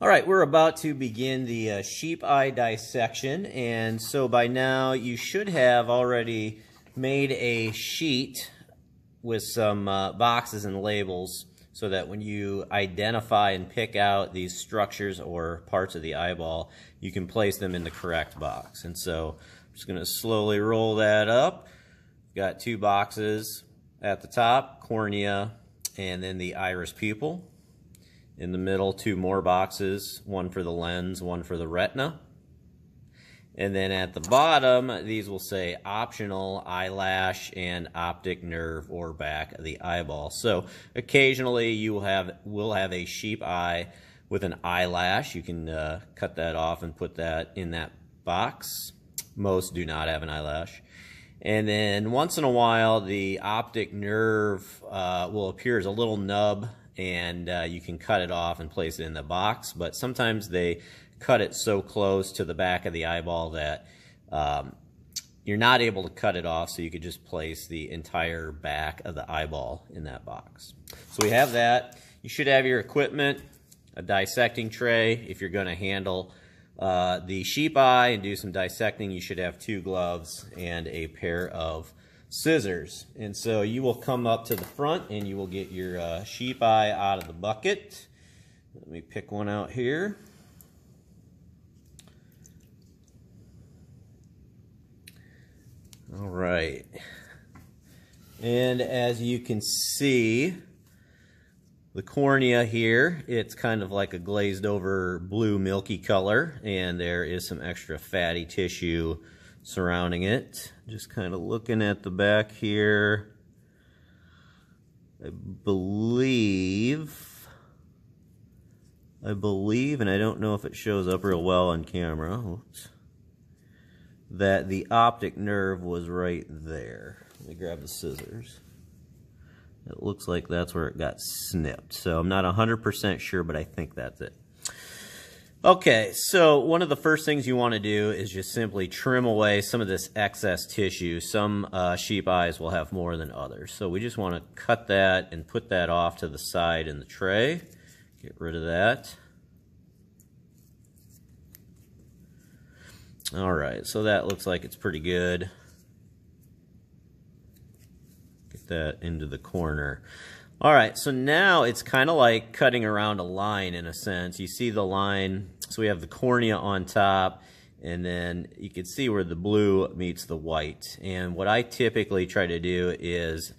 All right, we're about to begin the uh, sheep eye dissection, and so by now you should have already made a sheet with some uh, boxes and labels so that when you identify and pick out these structures or parts of the eyeball, you can place them in the correct box. And so I'm just going to slowly roll that up. Got two boxes at the top, cornea, and then the iris pupil. In the middle, two more boxes, one for the lens, one for the retina. And then at the bottom, these will say optional eyelash and optic nerve or back of the eyeball. So occasionally you will have, will have a sheep eye with an eyelash. You can uh, cut that off and put that in that box. Most do not have an eyelash. And then once in a while, the optic nerve uh, will appear as a little nub and uh, you can cut it off and place it in the box. But sometimes they cut it so close to the back of the eyeball that um, you're not able to cut it off, so you could just place the entire back of the eyeball in that box. So we have that. You should have your equipment, a dissecting tray. If you're going to handle uh, the sheep eye and do some dissecting, you should have two gloves and a pair of scissors. And so you will come up to the front and you will get your uh, sheep eye out of the bucket. Let me pick one out here. All right. And as you can see, the cornea here, it's kind of like a glazed over blue milky color, and there is some extra fatty tissue surrounding it. Just kind of looking at the back here. I believe, I believe, and I don't know if it shows up real well on camera, Oops, that the optic nerve was right there. Let me grab the scissors. It looks like that's where it got snipped. So I'm not 100% sure, but I think that's it. Okay, so one of the first things you want to do is just simply trim away some of this excess tissue. Some uh, sheep eyes will have more than others. So we just want to cut that and put that off to the side in the tray. Get rid of that. All right, so that looks like it's pretty good. Get that into the corner. All right, so now it's kind of like cutting around a line in a sense. You see the line, so we have the cornea on top, and then you can see where the blue meets the white. And what I typically try to do is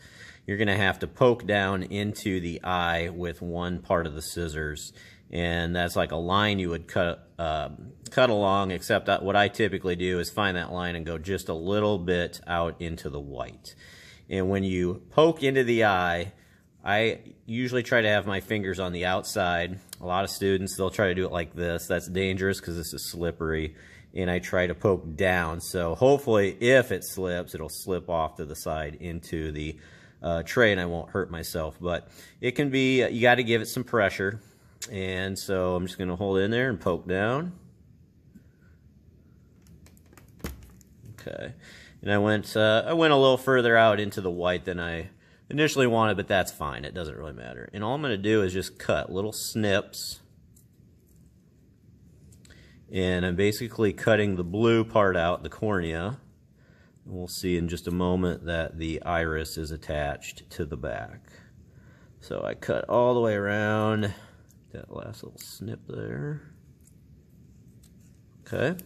you're going to have to poke down into the eye with one part of the scissors. And that's like a line you would cut, uh, cut along, except what I typically do is find that line and go just a little bit out into the white. And when you poke into the eye, I usually try to have my fingers on the outside. A lot of students, they'll try to do it like this. That's dangerous because this is slippery. And I try to poke down. So hopefully if it slips, it'll slip off to the side into the uh, tray and I won't hurt myself. But it can be, you got to give it some pressure. And so I'm just going to hold in there and poke down. Okay. And I went, uh, I went a little further out into the white than I initially wanted, but that's fine. It doesn't really matter. And all I'm going to do is just cut little snips. And I'm basically cutting the blue part out, the cornea. And we'll see in just a moment that the iris is attached to the back. So I cut all the way around that last little snip there. Okay.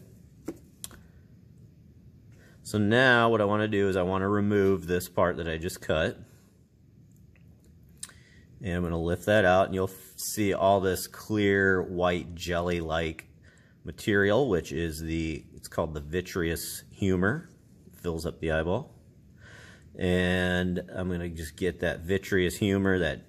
So now what I want to do is I want to remove this part that I just cut. And I'm going to lift that out and you'll see all this clear white jelly-like material, which is the, it's called the vitreous humor. It fills up the eyeball. And I'm going to just get that vitreous humor, that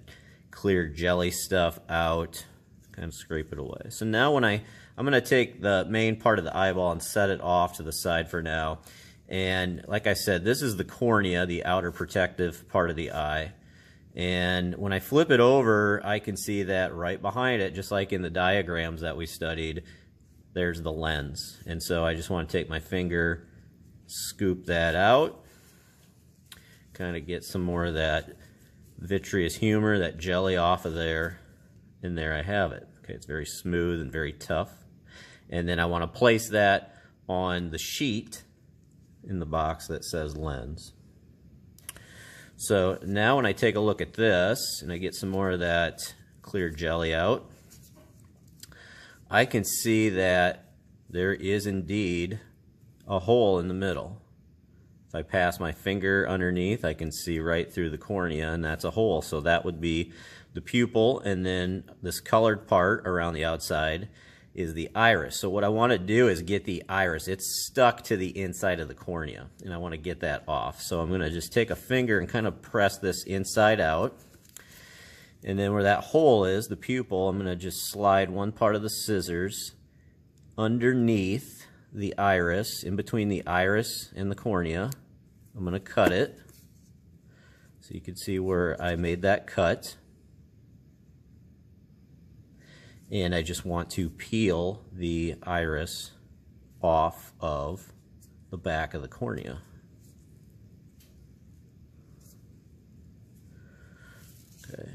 clear jelly stuff out, kind of scrape it away. So now when I, I'm going to take the main part of the eyeball and set it off to the side for now. And like I said, this is the cornea, the outer protective part of the eye. And when I flip it over, I can see that right behind it, just like in the diagrams that we studied, there's the lens. And so I just want to take my finger, scoop that out, kind of get some more of that vitreous humor, that jelly off of there, and there I have it. Okay, it's very smooth and very tough. And then I want to place that on the sheet in the box that says lens. So now when I take a look at this and I get some more of that clear jelly out, I can see that there is indeed a hole in the middle. If I pass my finger underneath, I can see right through the cornea, and that's a hole. So that would be the pupil, and then this colored part around the outside is the iris. So what I want to do is get the iris. It's stuck to the inside of the cornea, and I want to get that off. So I'm going to just take a finger and kind of press this inside out. And then where that hole is, the pupil, I'm going to just slide one part of the scissors underneath the iris, in between the iris and the cornea. I'm going to cut it. So you can see where I made that cut. And I just want to peel the iris off of the back of the cornea. Okay.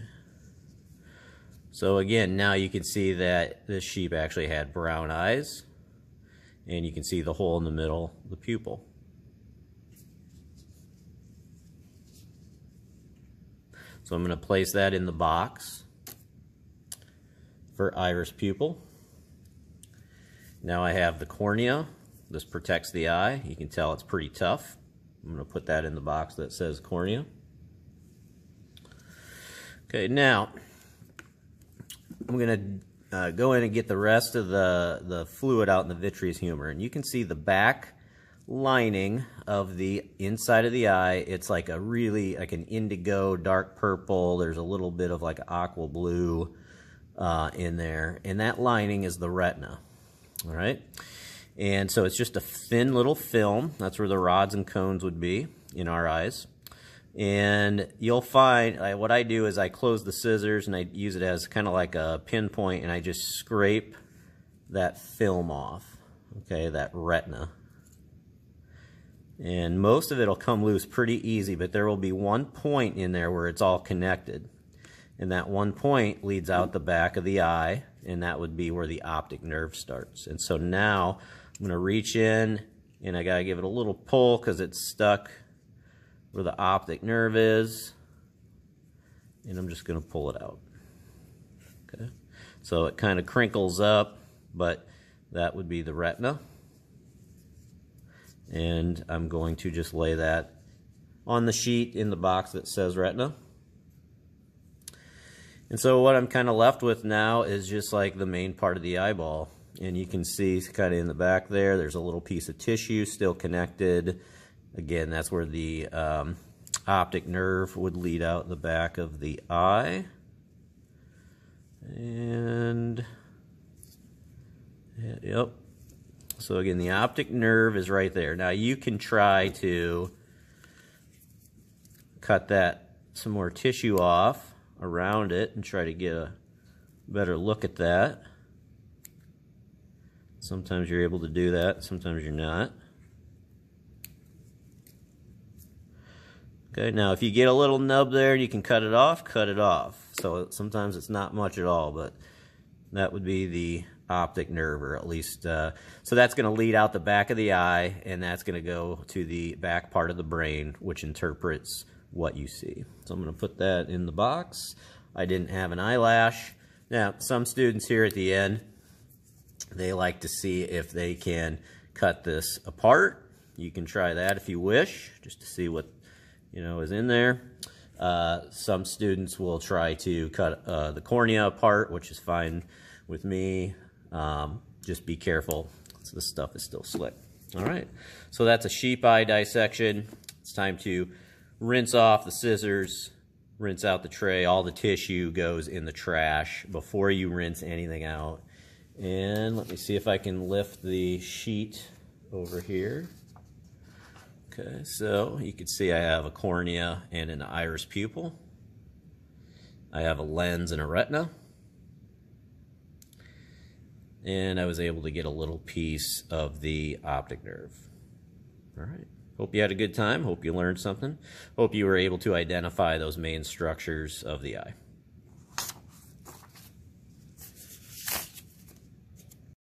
So again, now you can see that this sheep actually had brown eyes, and you can see the hole in the middle, the pupil. So I'm going to place that in the box for iris pupil. Now I have the cornea. This protects the eye. You can tell it's pretty tough. I'm going to put that in the box that says cornea. Okay, now I'm going to uh, go in and get the rest of the, the fluid out in the vitreous humor. And you can see the back lining of the inside of the eye. It's like a really, like an indigo, dark purple. There's a little bit of like aqua blue uh, in there. And that lining is the retina. All right. And so it's just a thin little film. That's where the rods and cones would be in our eyes. And you'll find I, what I do is I close the scissors and I use it as kind of like a pinpoint and I just scrape that film off, okay, that retina. And most of it will come loose pretty easy, but there will be one point in there where it's all connected. And that one point leads out the back of the eye, and that would be where the optic nerve starts. And so now I'm going to reach in, and I got to give it a little pull because it's stuck where the optic nerve is. And I'm just going to pull it out. Okay. So it kind of crinkles up, but that would be the retina. And I'm going to just lay that on the sheet in the box that says retina. And so what I'm kind of left with now is just like the main part of the eyeball. And you can see kind of in the back there, there's a little piece of tissue still connected Again, that's where the um, optic nerve would lead out the back of the eye. And, yep. So again, the optic nerve is right there. Now you can try to cut that some more tissue off around it and try to get a better look at that. Sometimes you're able to do that, sometimes you're not. Okay, now if you get a little nub there and you can cut it off, cut it off. So sometimes it's not much at all, but that would be the optic nerve, or at least, uh, so that's going to lead out the back of the eye, and that's going to go to the back part of the brain, which interprets what you see. So I'm going to put that in the box. I didn't have an eyelash. Now, some students here at the end, they like to see if they can cut this apart. You can try that if you wish, just to see what you know, is in there. Uh, some students will try to cut uh, the cornea apart, which is fine with me. Um, just be careful. So this stuff is still slick. All right, so that's a sheep eye dissection. It's time to rinse off the scissors, rinse out the tray. All the tissue goes in the trash before you rinse anything out. And let me see if I can lift the sheet over here. Okay, so you can see I have a cornea and an iris pupil. I have a lens and a retina. And I was able to get a little piece of the optic nerve. All right. Hope you had a good time. Hope you learned something. Hope you were able to identify those main structures of the eye.